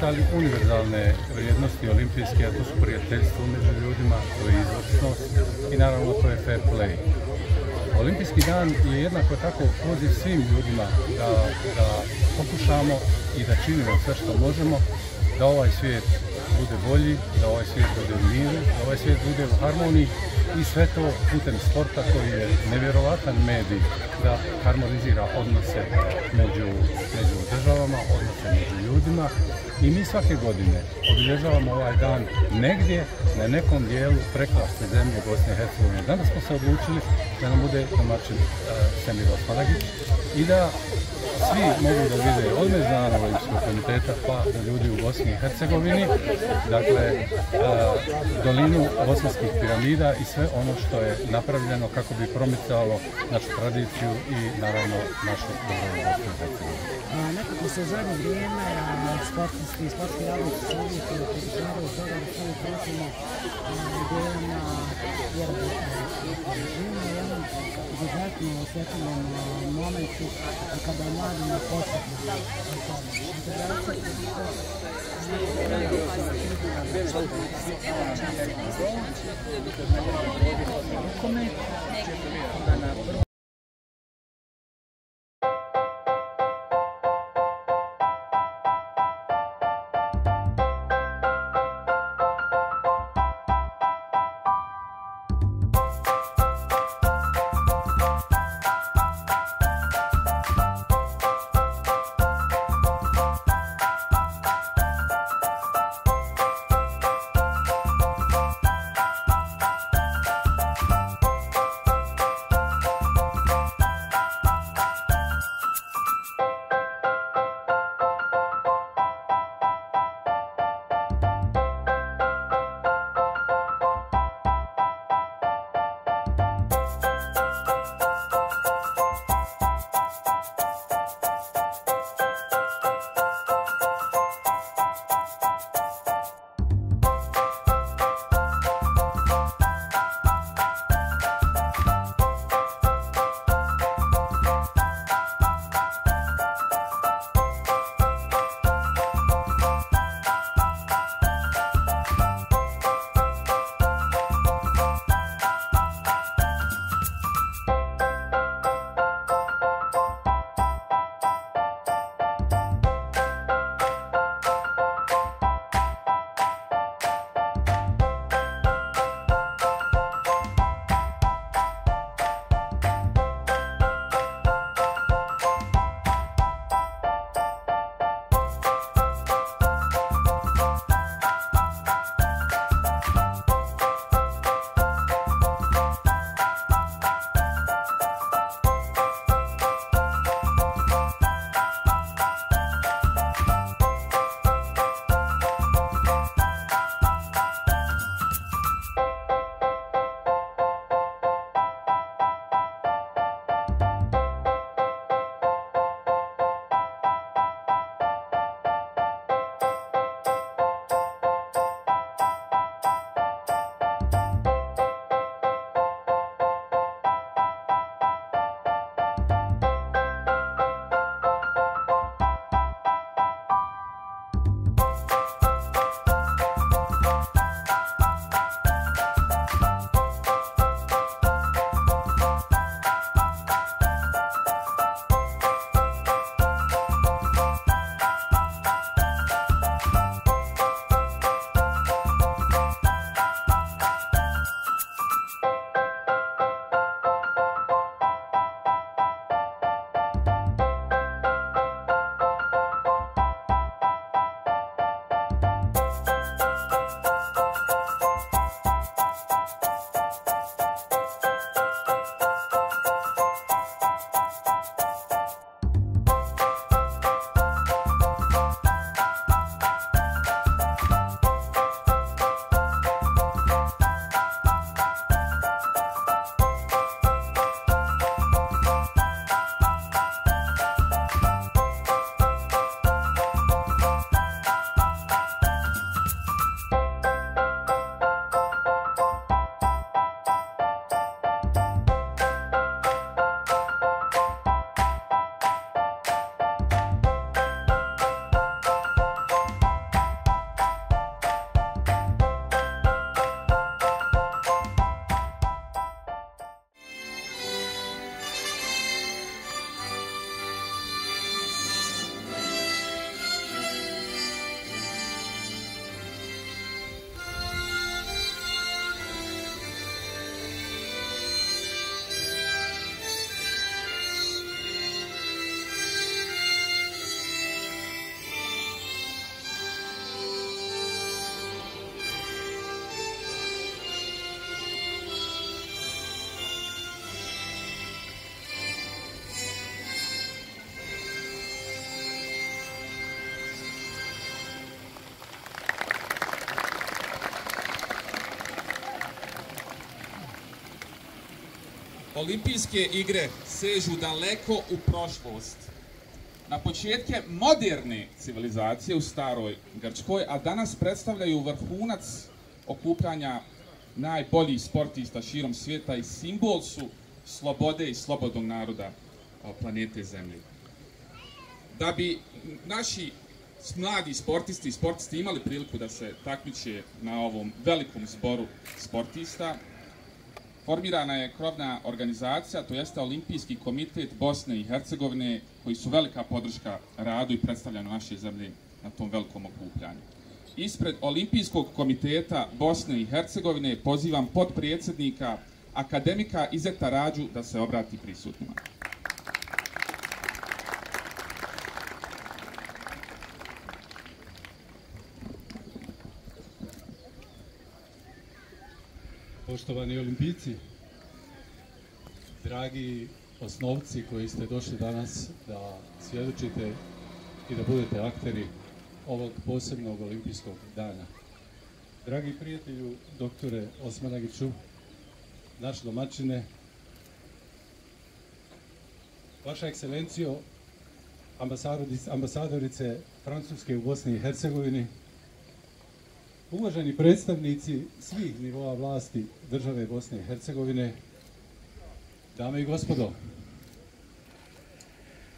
bi promovisali univerzalne vrijednosti olimpijske, a to su prijateljstvo među ljudima, to je izvrsnost i naravno to je fair play. Olimpijski dan je jednako tako poziv svim ljudima da, da pokušamo i da činimo sve što možemo da ovaj svijet bude bolji, da ovaj svijet bude u miru, da ovaj svijet bude u harmoniji i sve to putem sporta koji je nevjerovatan medij da harmonizira odnose među, među državama, odnose među ljudima i mi svake godine obilježavamo ovaj dan negdje na nekom dijelu prekrasne zemlje Bosne i Hercegovine. Danas smo se odlučili da nam bude domaćin uh, Semir Osmanagić i da svi mogu da vide od Međunarodnog olimpijskog komiteta pa ljudi u Bosni i Hercegovini, dakle dolinu bosanskih piramida i sve ono što je napravljeno kako bi promicalo našu tradiciju i naravno našu državu Bosnu i Nekako se u zadnje vrijeme sportisti i sportski radnici su uvijek pozicioniraju toga da su pratimo idejama vjerovatno. Živimo u jednom izuzetno osjetljivom momentu kada je mladima potrebno integracija. Olimpijske igre sežu daleko u prošlost. Na početke moderne civilizacije u staroj Grčkoj, a danas predstavljaju vrhunac okupljanja najboljih sportista širom svijeta i simbol su slobode i slobodnog naroda planete Zemlje. Da bi naši mladi sportisti i sportisti imali priliku da se takmiče na ovom velikom zboru sportista, formirana je krovna organizacija, to jeste Olimpijski komitet Bosne i Hercegovine, koji su velika podrška radu i predstavljanju naše zemlje na tom velikom okupljanju. Ispred Olimpijskog komiteta Bosne i Hercegovine pozivam podpredsjednika akademika Izeta Rađu da se obrati prisutnima. Poštovani olimpijci, dragi osnovci koji ste došli danas da svjedočite i da budete akteri ovog posebnog olimpijskog dana. Dragi prijatelju, doktore Osmanagiću, naš domaćine, Vaša ekscelencijo, ambasadorice Francuske u Bosni i Hercegovini, uvaženi predstavnici svih nivoa vlasti države Bosne i Hercegovine, dame i gospodo,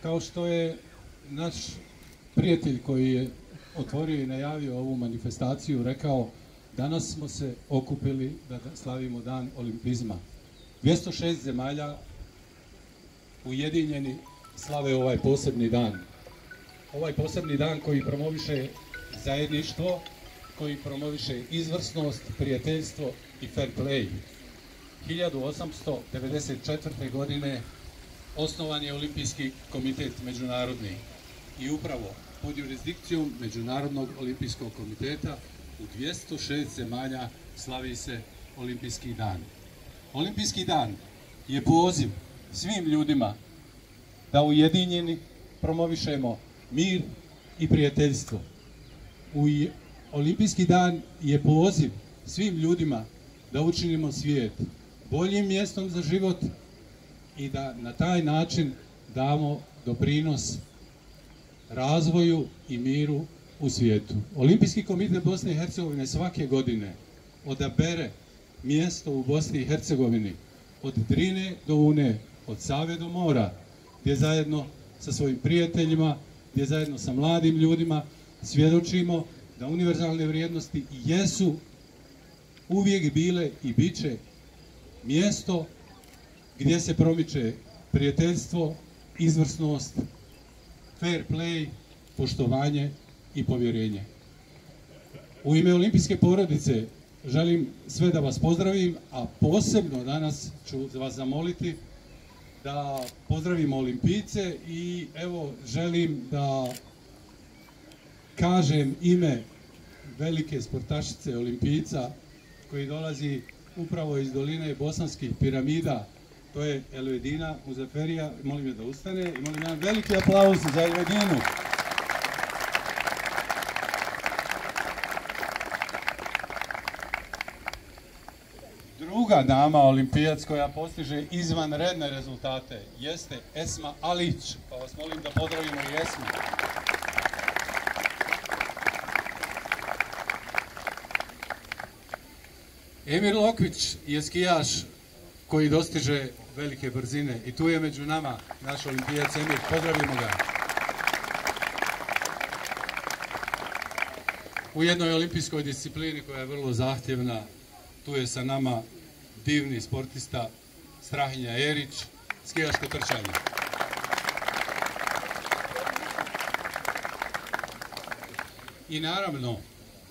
kao što je naš prijatelj koji je otvorio i najavio ovu manifestaciju rekao danas smo se okupili da slavimo dan olimpizma. 206 zemalja ujedinjeni slave ovaj posebni dan. Ovaj posebni dan koji promoviše zajedništvo, koji promoviše izvrsnost, prijateljstvo i fair play. 1894. godine osnovan je Olimpijski komitet međunarodni i upravo pod jurisdikcijom Međunarodnog olimpijskog komiteta u 206 zemalja slavi se Olimpijski dan. Olimpijski dan je poziv svim ljudima da ujedinjeni promovišemo mir i prijateljstvo. U Olimpijski dan je poziv svim ljudima da učinimo svijet boljim mjestom za život i da na taj način damo doprinos razvoju i miru u svijetu. Olimpijski komitet Bosne i Hercegovine svake godine odabere mjesto u Bosni i Hercegovini od Drine do Une, od Save do Mora, gdje zajedno sa svojim prijateljima, gdje zajedno sa mladim ljudima svjedočimo da univerzalne vrijednosti jesu uvijek bile i bit će mjesto gdje se promiče prijateljstvo, izvrsnost, fair play, poštovanje i povjerenje. U ime olimpijske porodice želim sve da vas pozdravim, a posebno danas ću vas zamoliti da pozdravimo olimpijce i evo želim da kažem ime velike sportašice olimpijca koji dolazi upravo iz doline bosanskih piramida. To je Elvedina Muzaferija. Molim je da ustane i molim jedan veliki aplauz za Elvedinu. Druga dama olimpijac koja postiže izvanredne rezultate jeste Esma Alić. Pa vas molim da pozdravimo i. Emir Lokvić je skijaš koji dostiže velike brzine i tu je među nama naš olimpijac Emir. Pozdravimo ga. U jednoj olimpijskoj disciplini koja je vrlo zahtjevna, tu je sa nama divni sportista Strahinja Erić, skijaško trčanje. I naravno,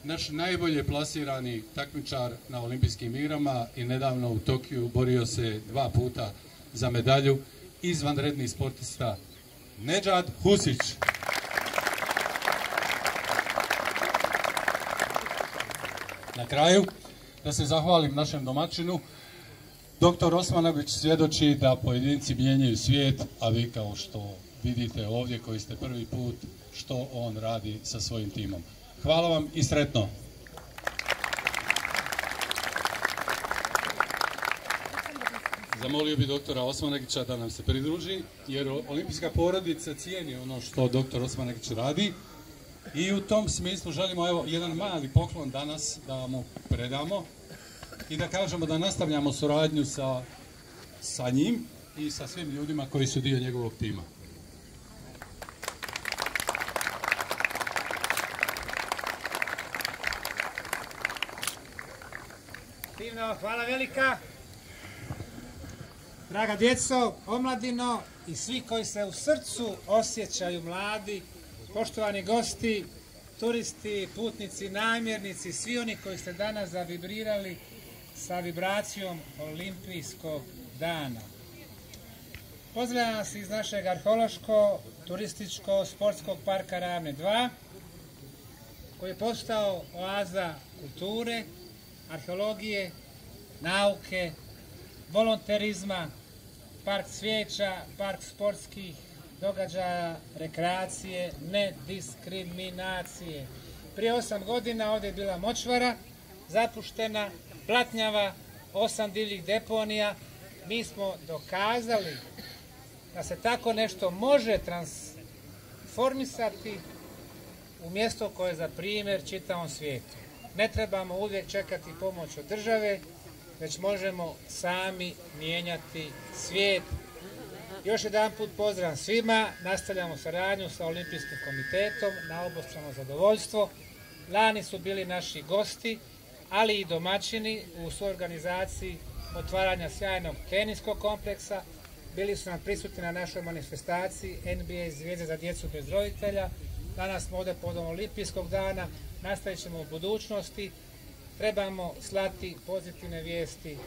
naš najbolje plasirani takmičar na olimpijskim igrama i nedavno u Tokiju borio se dva puta za medalju izvanredni sportista Nedžad Husić. Na kraju da se zahvalim našem domaćinu. Doktor Osmanović svjedoči da pojedinci mijenjaju svijet, a vi kao što vidite ovdje koji ste prvi put što on radi sa svojim timom. Hvala vam i sretno. zamolio bi doktora Osmanagića da nam se pridruži, jer olimpijska porodica cijeni ono što doktor Osmanagić radi. I u tom smislu želimo evo jedan mali poklon danas da mu predamo i da kažemo da nastavljamo suradnju sa, sa njim i sa svim ljudima koji su dio njegovog tima. Hvala velika. Draga djeco, omladino i svi koji se u srcu osjećaju mladi, poštovani gosti, turisti, putnici, namjernici, svi oni koji ste danas zavibrirali sa vibracijom olimpijskog dana. Pozdravljam vas iz našeg arheološko-turističko-sportskog parka Ravne 2, koji je postao oaza kulture, arheologije, nauke, volonterizma, park cvijeća, park sportskih događaja, rekreacije, nediskriminacije. Prije osam godina ovdje je bila močvara, zapuštena, platnjava, osam divljih deponija. Mi smo dokazali da se tako nešto može transformisati u mjesto koje je za primjer čitavom svijetu. Ne trebamo uvijek čekati pomoć od države, već možemo sami mijenjati svijet. Još jedan put pozdrav svima, nastavljamo saradnju sa Olimpijskim komitetom na obostrano zadovoljstvo. Lani su bili naši gosti, ali i domaćini u suorganizaciji otvaranja sjajnog teniskog kompleksa. Bili su nam prisutni na našoj manifestaciji NBA zvijezde za djecu bez roditelja. Danas smo ovdje podom Olimpijskog dana, nastavit ćemo u budućnosti. Trebamo slati pozitivne vijesti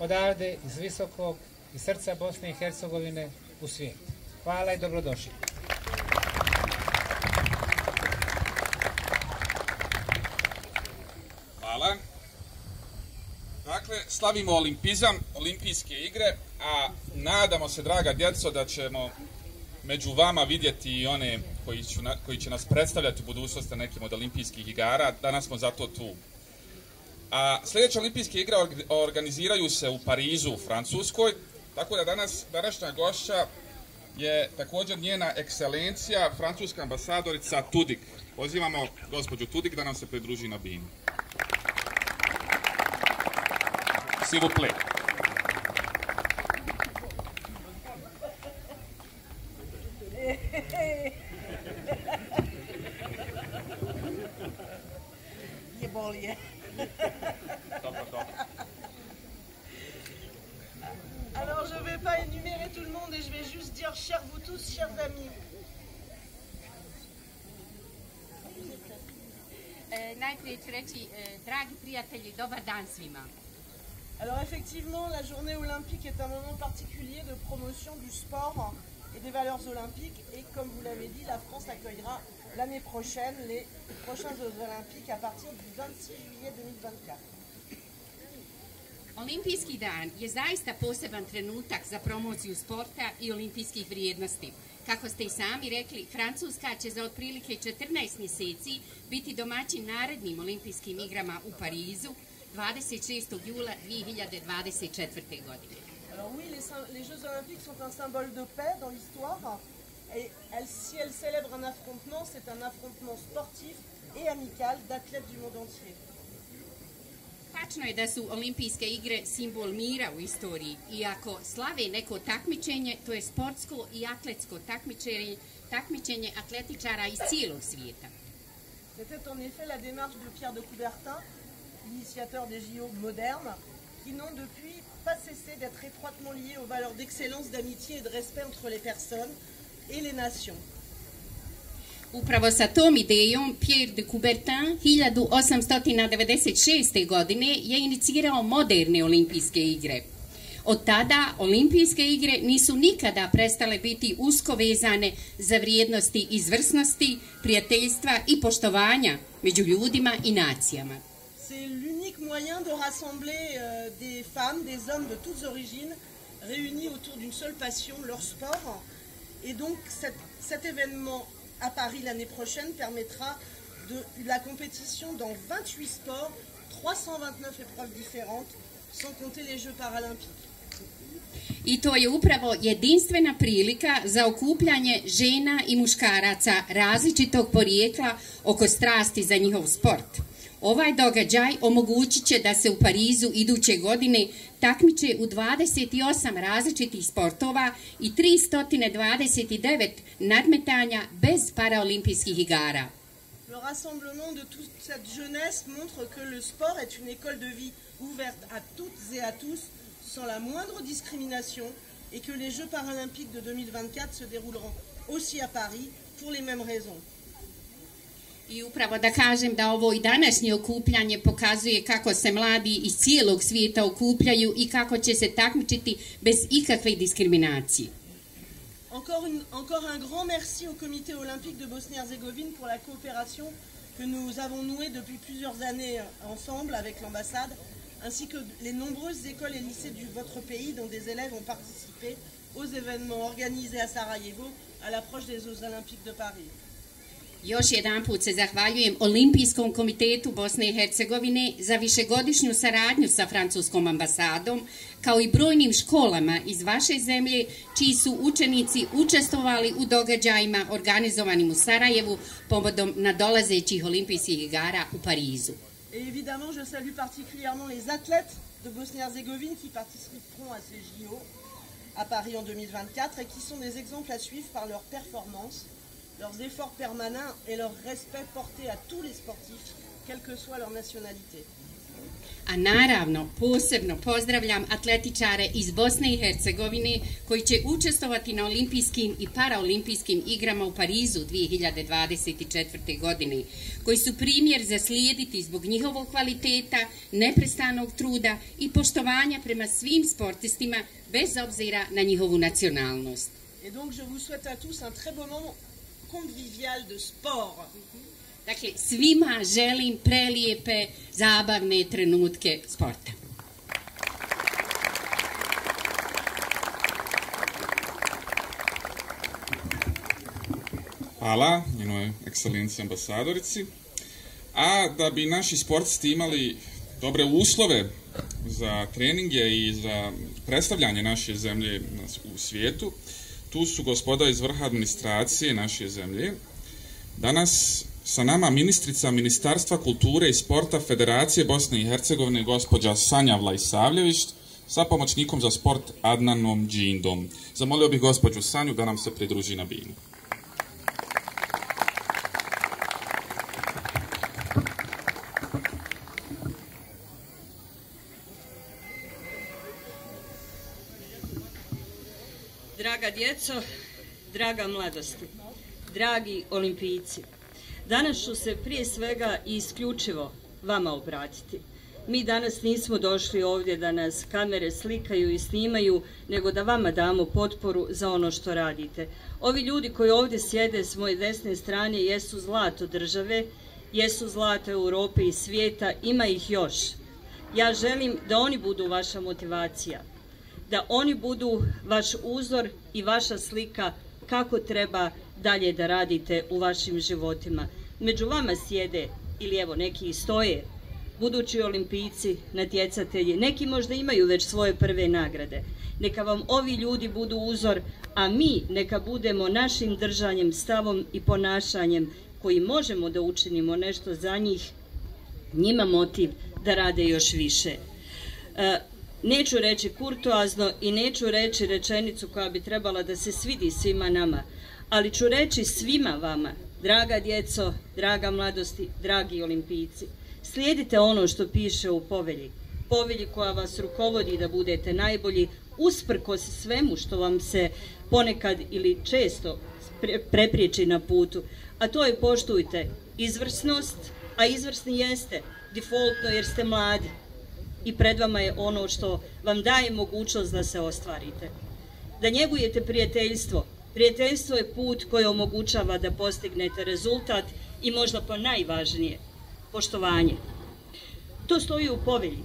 odavde iz visokog i srca Bosne i Hercegovine u svijet. Hvala i dobrodošli. Hvala. Dakle, slavimo olimpizam, olimpijske igre, a nadamo se, draga djeco, da ćemo među vama vidjeti i one koji, koji će nas predstavljati u budućnosti nekim od olimpijskih igara. Danas smo zato tu. A sljedeće olimpijske igre organiziraju se u Parizu, u Francuskoj, tako da danas današnja gošća je također njena ekscelencija, francuska ambasadorica Tudik. Pozivamo gospođu Tudik da nam se pridruži na binu. S'il vous plaît. Alors effectivement, la journée olympique est un moment particulier de promotion du sport et des valeurs olympiques. Et comme vous l'avez dit, la France accueillera l'année prochaine les prochains Jeux olympiques à partir du 26 juillet 2024. Olimpijski dan je zaista poseban trenutak za promociju sporta i olimpijskih vrijednosti. Kako ste i sami rekli, Francuska će za otprilike 14 mjeseci biti domaćin narednim olimpijskim igrama u Parizu 26. jula 2024. godine. Alors oui, les, les Jeux olympiques sont un symbole de paix dans l'histoire. Et elle, si elle célèbre un affrontement, c'est un affrontement sportif et amical d'athlètes du monde entier. Tačno je da su olimpijske igre simbol mira u istoriji. Iako slave neko takmičenje, to je sportsko i atletsko takmičenje, takmičenje atletičara iz cijelog svijeta. C'était en effet la démarche de Pierre de Coubertin, initiateur des JO modernes, qui n'ont depuis pas cessé d'être étroitement liés aux valeurs d'excellence, d'amitié et de respect entre les personnes et les nations. Upravo sa tom idejom Pierre de Coubertin 1896. godine je inicirao moderne olimpijske igre. Od tada olimpijske igre nisu nikada prestale biti usko vezane za vrijednosti izvrsnosti, prijateljstva i poštovanja među ljudima i nacijama. C'est l'unique moyen de rassembler euh, des femmes, des hommes de toutes origines réunis autour d'une seule passion, leur sport. Et donc cet, événement à Paris l'année prochaine permettra de la compétition dans 28 sports, 329 épreuves différentes, sans compter les Jeux paralympiques. I to je upravo jedinstvena prilika za okupljanje žena i muškaraca različitog porijekla oko strasti za njihov sport. Ovaj događaj omogućit će da se u Parizu iduće godine takmiče u 28 različitih sportova i 329 nadmetanja bez paraolimpijskih igara. Le rassemblement de toute cette jeunesse montre que le sport est une école de vie ouverte à toutes et à tous sans la moindre discrimination et que les Jeux paralympiques de 2024 se dérouleront aussi à Paris pour les mêmes raisons. I upravo da kažem da ovo i današnje okupljanje pokazuje kako se mladi iz cijelog svijeta okupljaju i kako će se takmičiti bez ikakve diskriminacije. Encore, une- encore un grand merci au Comité olympique de Bosnie-Herzégovine pour la coopération que nous avons nouée depuis plusieurs années ensemble avec l'ambassade, ainsi que les nombreuses écoles et lycées de votre pays dont des élèves ont participé aux événements organisés à Sarajevo à l'approche des Jeux olympiques de Paris. Još jedan put se zahvaljujem Olimpijskom komitetu Bosne i Hercegovine za višegodišnju saradnju sa francuskom ambasadom, kao i brojnim školama iz vaše zemlje, čiji su učenici učestvovali u događajima organizovanim u Sarajevu povodom nadolazećih olimpijskih igara u Parizu. Et je salue particulièrement les athlètes de Bosnie-Herzégovine qui participeront à ces JO à Paris en 2024 et qui sont des exemples à suivre par leurs performances, leurs efforts permanents et leur respect porté à tous les sportifs, quelle que soit leur nationalité. A naravno, posebno pozdravljam atletičare iz Bosne i Hercegovine koji će učestvovati na olimpijskim i paraolimpijskim igrama u Parizu 2024. godine, koji su primjer za slijediti zbog njihovog kvaliteta, neprestanog truda i poštovanja prema svim sportistima bez obzira na njihovu nacionalnost. Et donc, je vous souhaite à tous un très beau moment convivial de sport. Dakle, svima želim prelijepe, zabavne trenutke sporta. Hvala njenoj ekscelenciji ambasadorici. A da bi naši sportisti imali dobre uslove za treninge i za predstavljanje naše zemlje u svijetu, tu su gospoda iz vrha administracije naše zemlje. Danas sa nama ministrica Ministarstva kulture i sporta Federacije Bosne i Hercegovine, gospođa Sanja Vlajsavljević, sa pomoćnikom za sport Adnanom Đindom. Zamolio bih gospođu Sanju da nam se pridruži na binu. Draga mladosti, dragi olimpijci, danas ću se prije svega i isključivo vama obratiti. Mi danas nismo došli ovdje da nas kamere slikaju i snimaju, nego da vama damo potporu za ono što radite. Ovi ljudi koji ovdje sjede s moje desne strane jesu zlato države, jesu zlato Europe i svijeta, ima ih još. Ja želim da oni budu vaša motivacija, da oni budu vaš uzor i vaša slika kako treba dalje da radite u vašim životima. Među vama sjede, ili evo neki i stoje, budući olimpijci, natjecatelji, neki možda imaju već svoje prve nagrade. Neka vam ovi ljudi budu uzor, a mi neka budemo našim držanjem, stavom i ponašanjem koji možemo da učinimo nešto za njih, njima motiv da rade još više. E, neću reći kurtoazno i neću reći rečenicu koja bi trebala da se svidi svima nama, ali ću reći svima vama, draga djeco, draga mladosti, dragi olimpijci, slijedite ono što piše u povelji, povelji koja vas rukovodi da budete najbolji, usprkos svemu što vam se ponekad ili često pre- prepriječi na putu, a to je poštujte izvrsnost, a izvrsni jeste defaultno jer ste mladi i pred vama je ono što vam daje mogućnost da se ostvarite. Da njegujete prijateljstvo. Prijateljstvo je put koji omogućava da postignete rezultat i možda pa najvažnije, poštovanje. To stoji u povelji,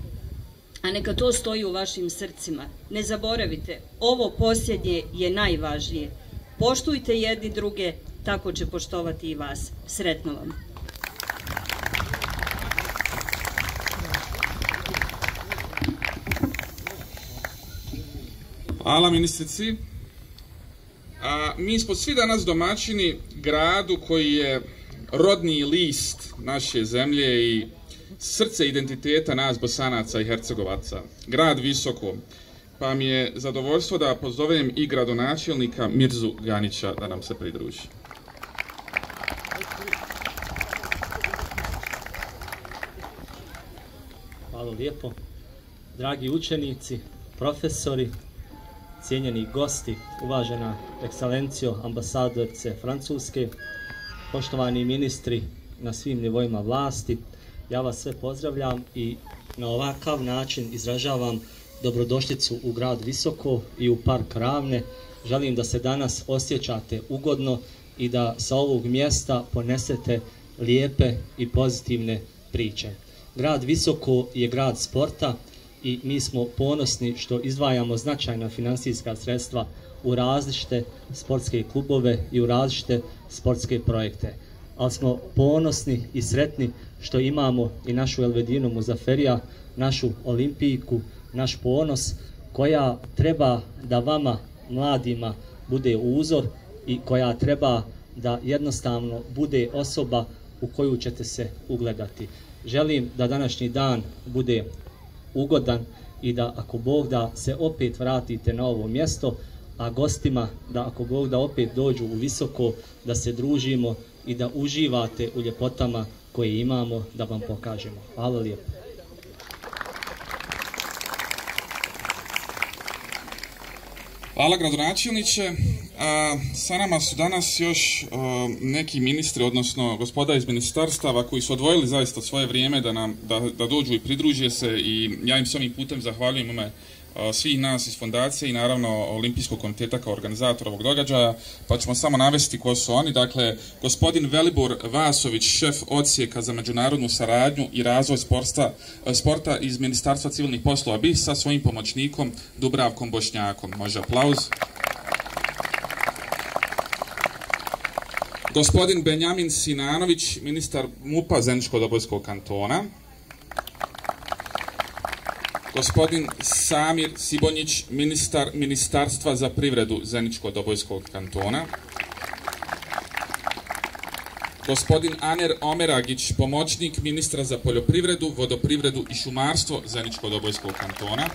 a neka to stoji u vašim srcima. Ne zaboravite, ovo posljednje je najvažnije. Poštujte jedni druge, tako će poštovati i vas. Sretno vam. Hvala ministrici. Mi smo svi danas domaćini gradu koji je rodni list naše zemlje i srce identiteta nas bosanaca i hercegovaca. Grad Visoko. Pa mi je zadovoljstvo da pozovem i gradonačelnika Mirzu Ganića da nam se pridruži. Hvala lijepo. Dragi učenici, profesori, cijenjeni gosti, uvažena ekscelencijo, ambasadorce Francuske, poštovani ministri na svim nivoima vlasti, ja vas sve pozdravljam i na ovakav način izražavam dobrodošlicu u grad Visoko i u park Ravne. Želim da se danas osjećate ugodno i da sa ovog mjesta ponesete lijepe i pozitivne priče. Grad Visoko je grad sporta i mi smo ponosni što izdvajamo značajna financijska sredstva u različite sportske klubove i u različite sportske projekte. Ali smo ponosni i sretni što imamo i našu Elvedinu Muzaferija, našu Olimpijku, naš ponos, koja treba da vama, mladima, bude uzor i koja treba da jednostavno bude osoba u koju ćete se ugledati. Želim da današnji dan bude ugodan i da ako Bog da se opet vratite na ovo mjesto, a gostima da ako Bog da opet dođu u visoko, da se družimo i da uživate u ljepotama koje imamo da vam pokažemo. Hvala lijepo. Hvala gradonačelniče. Sa nama su danas još neki ministri, odnosno gospoda iz ministarstava koji su odvojili zaista svoje vrijeme da, nam, da, da dođu i pridruže se i ja im s ovim putem zahvaljujem ime svih nas iz fondacije i naravno Olimpijskog komiteta kao organizator ovog događaja, pa ćemo samo navesti ko su oni. Dakle, gospodin Velibor Vasović, šef odsjeka za međunarodnu saradnju i razvoj sporta, sporta iz Ministarstva civilnih poslova BIH sa svojim pomoćnikom Dubravkom Bošnjakom. Može aplauz. Gospodin Benjamin Sinanović, ministar MUPA Zeničko-Dobojskog kantona. Gospodin Samir Sibonjić, ministar Ministarstva za privredu Zeničko-Dobojskog kantona. Gospodin Aner Omeragić, pomoćnik ministra za poljoprivredu, vodoprivredu i šumarstvo Zeničko-Dobojskog kantona.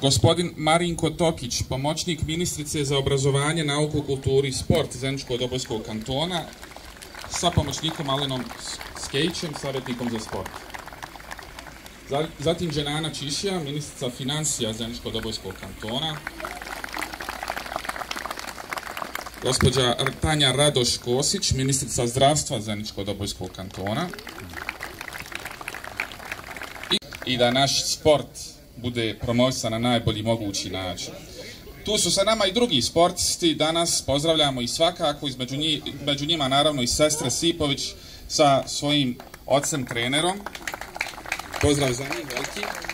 Gospodin Marinko Tokić, pomoćnik ministrice za obrazovanje, nauku, kulturu i sport Zeničko-Dobojskog kantona sa pomoćnikom Alenom Skejićem, savjetnikom za sport. Zatim Dženana Čišija, ministrica financija Zeničko-Dobojskog kantona. Gospođa Tanja Radoš Kosić, ministrica zdravstva Zeničko-Dobojskog kantona. I, da naš sport bude promovisan na najbolji mogući način. Tu su sa nama i drugi sportisti, danas pozdravljamo i svakako, između među njima naravno i sestre Sipović sa svojim ocem trenerom. Pozdrav za njih, veliki.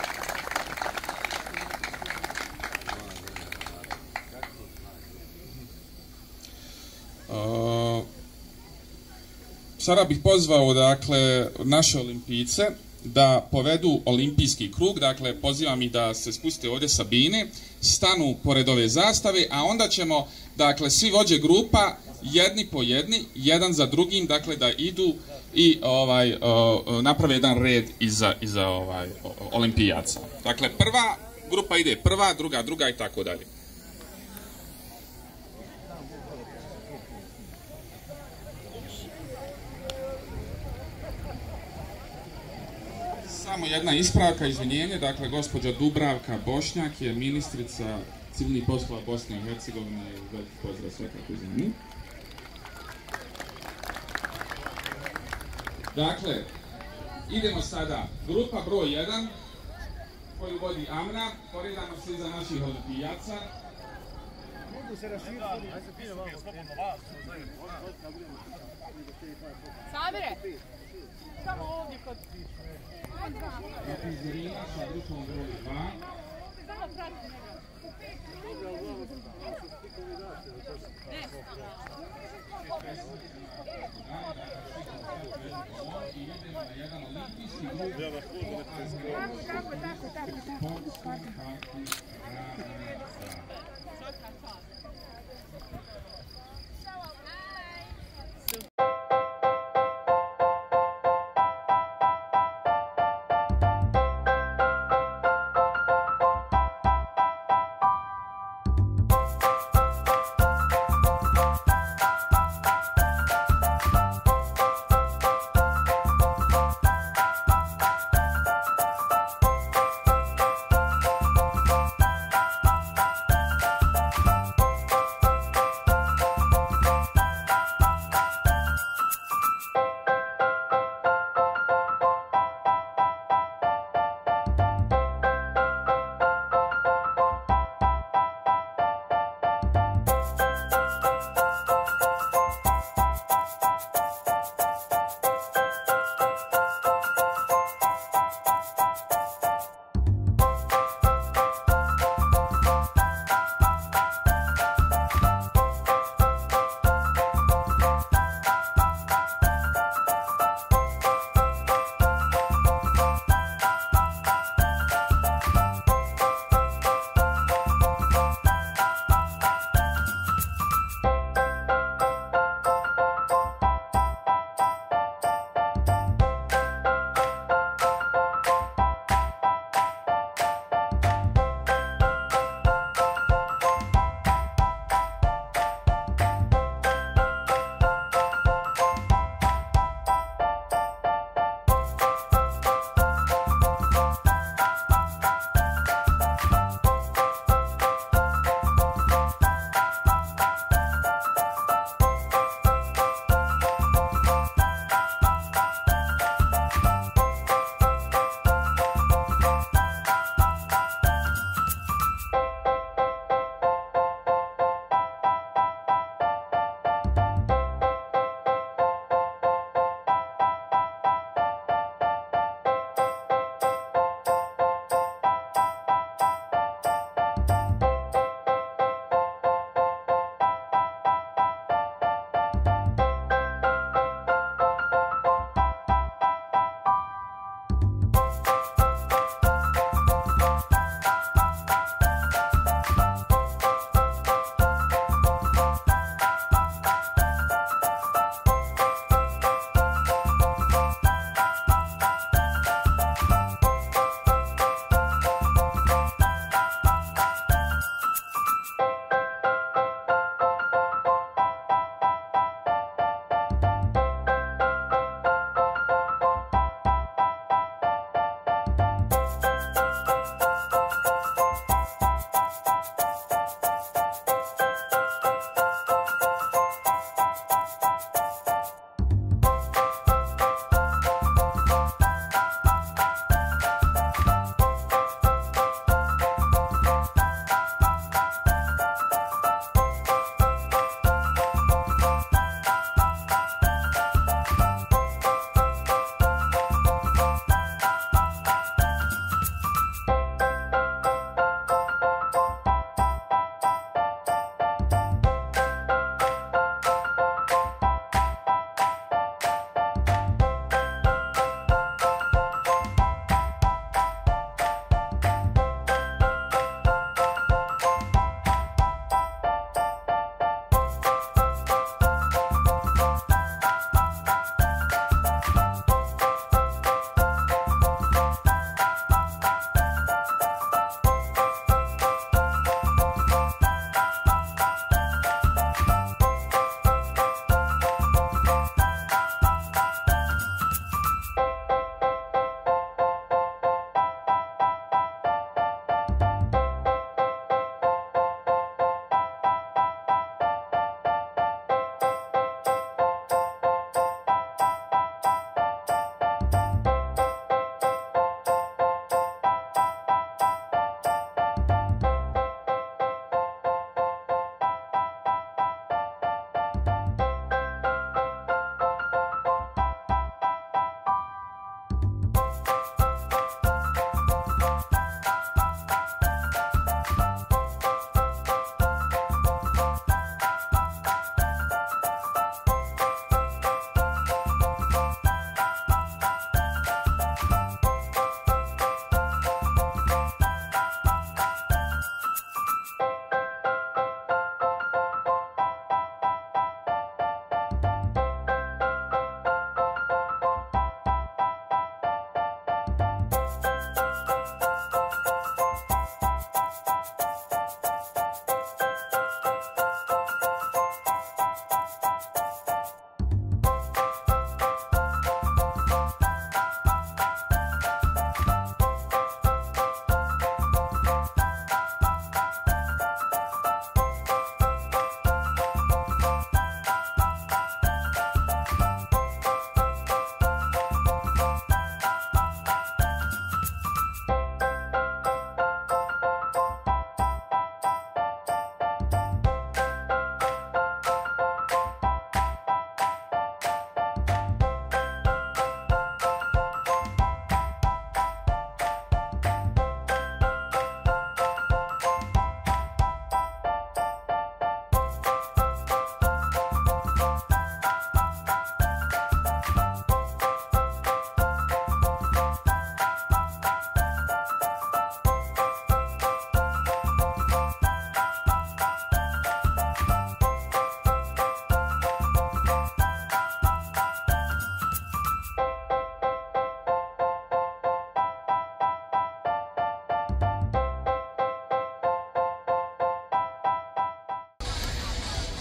sada bih pozvao dakle naše olimpijce da povedu olimpijski krug, dakle pozivam ih da se spuste ovdje sa bine, stanu pored ove zastave, a onda ćemo, dakle, svi vođe grupa, jedni po jedni, jedan za drugim, dakle, da idu i ovaj naprave jedan red iza, iza ovaj olimpijaca. Dakle, prva grupa ide prva, druga, druga i tako dalje. Samo jedna ispravka, izvinjenje, dakle, gospođa Dubravka Bošnjak je ministrica civilnih poslova Bosne i Hercegovine, veliki pozdrav svakako za. Dakle, idemo sada. Grupa broj 1, koju vodi Amna, poredamo se iza naših olimpijaca. Mogu se Samire! Samo ovdje kod... Sa grupom broj 2. Tako, tako, tako, tako, tako.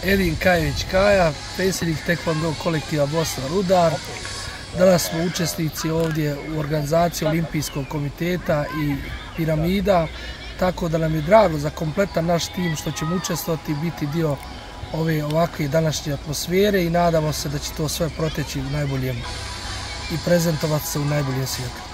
Edin Kajević Kaja, predsjednik Tekvando kolektiva Bosna Rudar. Danas smo učesnici ovdje u organizaciji Olimpijskog komiteta i piramida, tako da nam je drago za kompletan naš tim što ćemo učestvovati i biti dio ove ovakve današnje atmosfere i nadamo se da će to sve proteći u najboljem i prezentovati se u najboljem svijetu.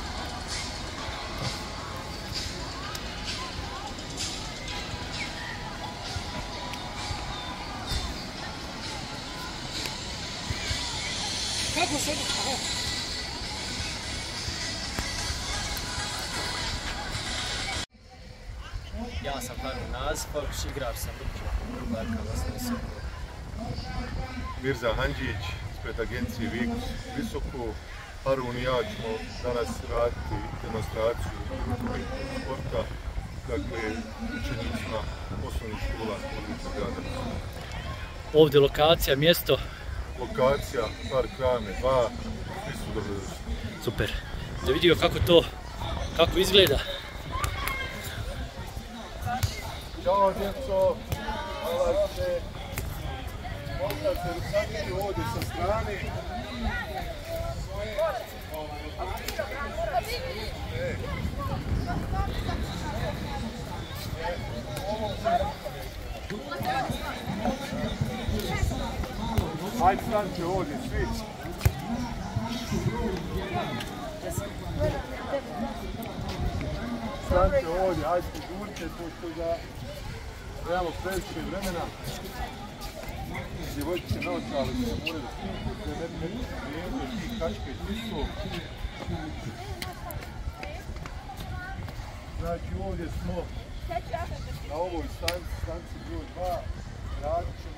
Ispred agencije Vikus Visoku. Harun i ja ćemo danas raditi demonstraciju sporta, dakle, učenicima osnovnih škola područja grada. Ovdje lokacija, mjesto? Lokacija, Park Rame 2, svi su dobrodošli. Super. Da vidio kako to, kako izgleda. Ćao djeco, hvala se. Se rukavice ovdje sa strane. Stanite ovdje, svi. Stanite ovdje, hajde požurite, pošto da nemamo previše vremena. Djevojčice naočale se moraju je ne bi vrijeme, ti kačke čisto. Znači ovdje smo na ovoj stanci, stanci broj 2, radit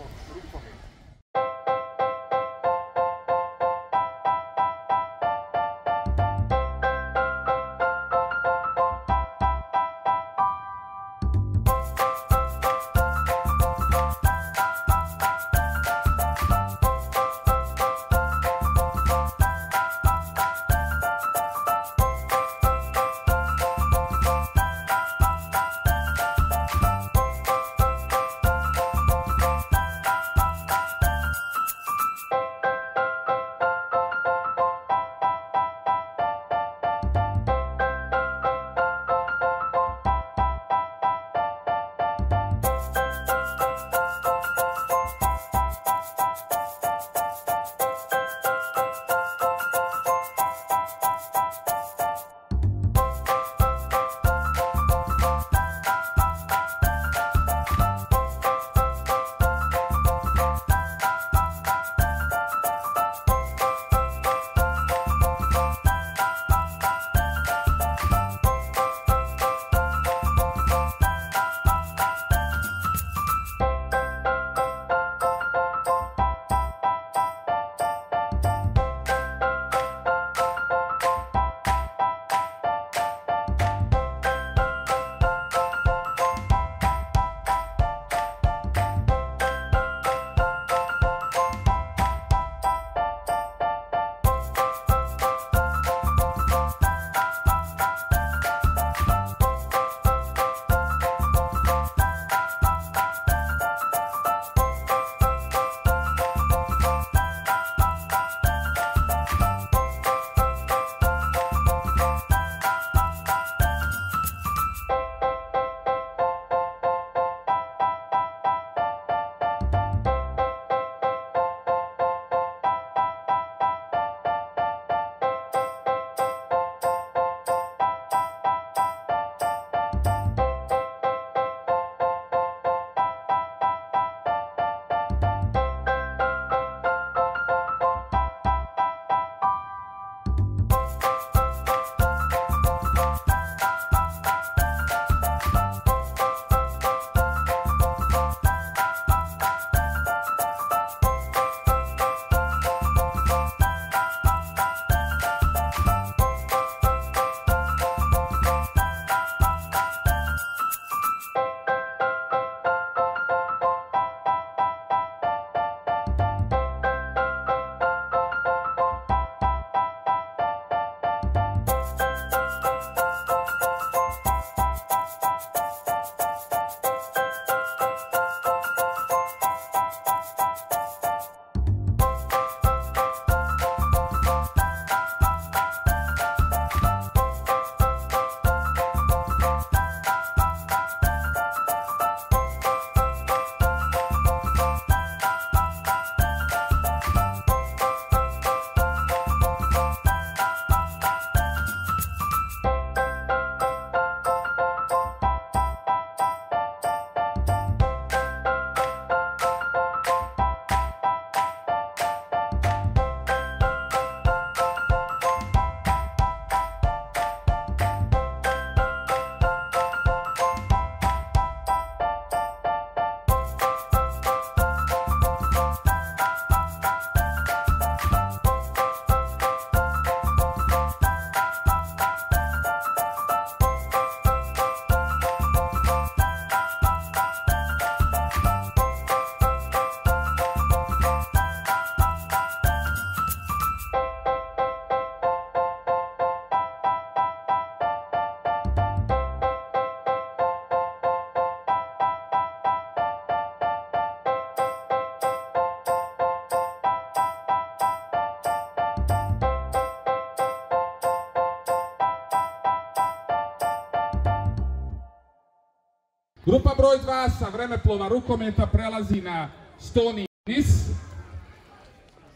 Grupa broj 2 sa vremeplova rukometa prelazi na stoni tenis.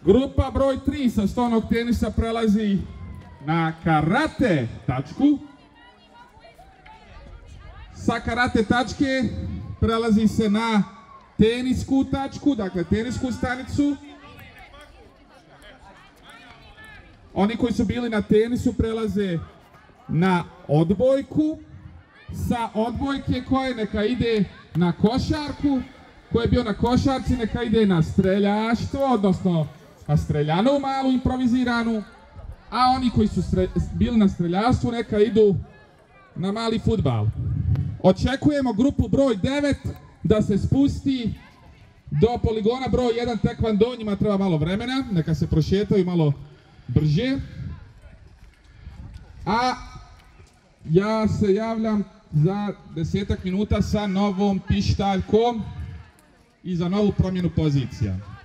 Grupa broj 3 sa stonog tenisa prelazi na karate tačku. Sa karate tačke prelazi se na tenisku tačku, dakle tenisku stanicu. Oni koji su bili na tenisu prelaze na odbojku. Sa odbojke koje neka ide na košarku. Ko je bio na košarci neka ide na streljaštvo, odnosno na streljanu malu improviziranu. A oni koji su bili na streljaštvu neka idu na mali futbal. Očekujemo grupu broj 9 da se spusti do poligona broj 1 tekvando, njima treba malo vremena, neka se prošetaju malo brže. A ja se javljam za desetak minuta sa novom pištaljkom i za novu promjenu pozicija.